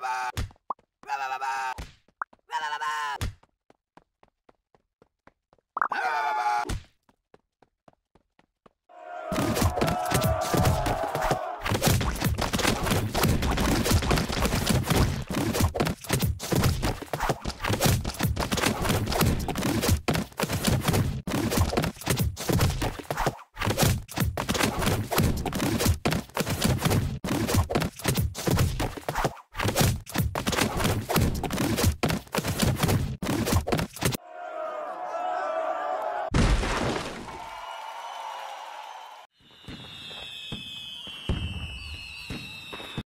bye.